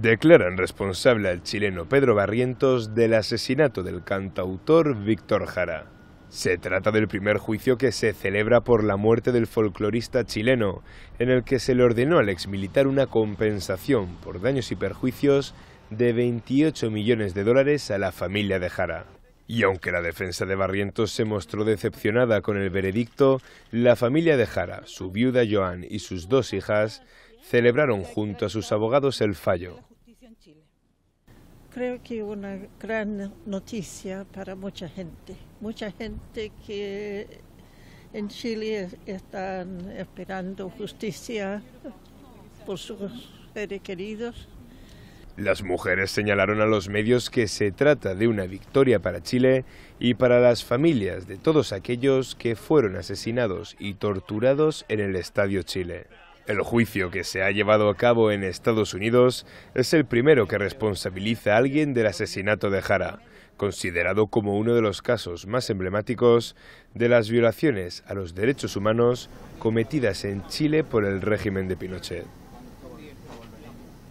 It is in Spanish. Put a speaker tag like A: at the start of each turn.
A: declaran responsable al chileno Pedro Barrientos del asesinato del cantautor Víctor Jara. Se trata del primer juicio que se celebra por la muerte del folclorista chileno, en el que se le ordenó al exmilitar una compensación por daños y perjuicios de 28 millones de dólares a la familia de Jara. Y aunque la defensa de Barrientos se mostró decepcionada con el veredicto, la familia de Jara, su viuda Joan y sus dos hijas celebraron junto a sus abogados el fallo.
B: Creo que una gran noticia para mucha gente, mucha gente que en Chile están esperando justicia por sus seres queridos.
A: Las mujeres señalaron a los medios que se trata de una victoria para Chile y para las familias de todos aquellos que fueron asesinados y torturados en el Estadio Chile. El juicio que se ha llevado a cabo en Estados Unidos es el primero que responsabiliza a alguien del asesinato de Jara, considerado como uno de los casos más emblemáticos de las violaciones a los derechos humanos cometidas en Chile por el régimen de Pinochet.